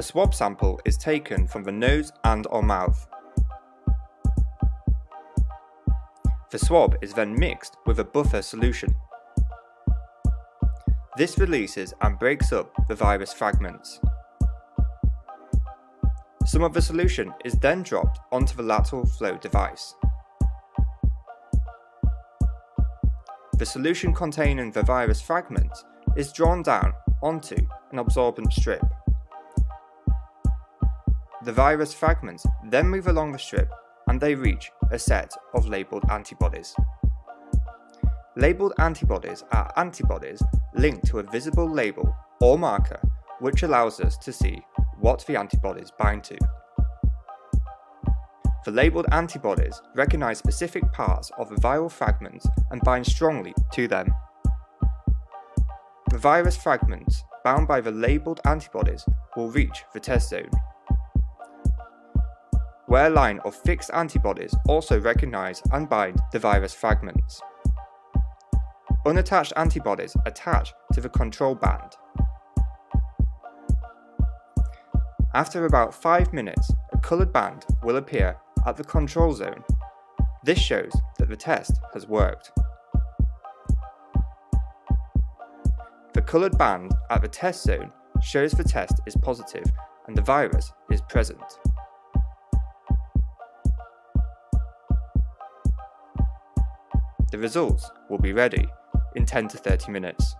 A swab sample is taken from the nose and or mouth. The swab is then mixed with a buffer solution. This releases and breaks up the virus fragments. Some of the solution is then dropped onto the lateral flow device. The solution containing the virus fragments is drawn down onto an absorbent strip. The virus fragments then move along the strip and they reach a set of labelled antibodies. Labelled antibodies are antibodies linked to a visible label or marker which allows us to see what the antibodies bind to. The labelled antibodies recognise specific parts of the viral fragments and bind strongly to them. The virus fragments bound by the labelled antibodies will reach the test zone. Where a line of fixed antibodies also recognise and bind the virus fragments. Unattached antibodies attach to the control band. After about 5 minutes, a coloured band will appear at the control zone. This shows that the test has worked. The coloured band at the test zone shows the test is positive and the virus is present. The results will be ready in 10 to 30 minutes.